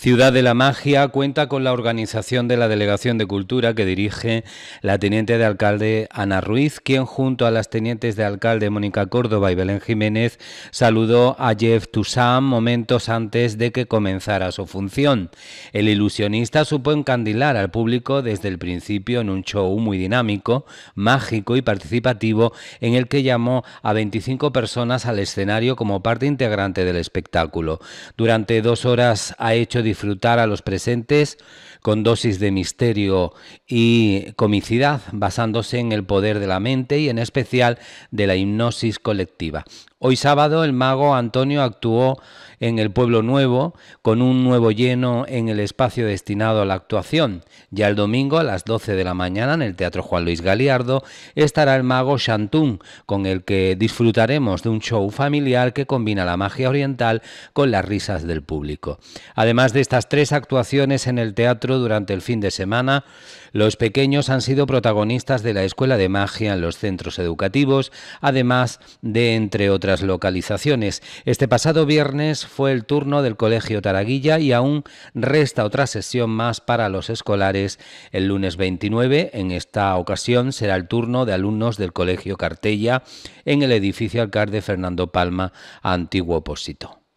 Ciudad de la Magia cuenta con la organización de la Delegación de Cultura que dirige la teniente de alcalde Ana Ruiz, quien junto a las tenientes de alcalde Mónica Córdoba y Belén Jiménez saludó a Jeff Toussaint momentos antes de que comenzara su función. El ilusionista supo encandilar al público desde el principio en un show muy dinámico, mágico y participativo en el que llamó a 25 personas al escenario como parte integrante del espectáculo. Durante dos horas ha hecho disfrutar a los presentes con dosis de misterio y comicidad, basándose en el poder de la mente y en especial de la hipnosis colectiva. Hoy sábado el mago Antonio actuó en el Pueblo Nuevo con un nuevo lleno en el espacio destinado a la actuación. Ya el domingo a las 12 de la mañana en el Teatro Juan Luis Galiardo estará el mago Shantún, con el que disfrutaremos de un show familiar que combina la magia oriental con las risas del público. Además de estas tres actuaciones en el teatro durante el fin de semana, los pequeños han sido protagonistas de la Escuela de Magia en los centros educativos, además de entre otras localizaciones. Este pasado viernes fue el turno del Colegio Taraguilla y aún resta otra sesión más para los escolares el lunes 29. En esta ocasión será el turno de alumnos del Colegio Cartella en el edificio Alcalde Fernando Palma, antiguo Opósito.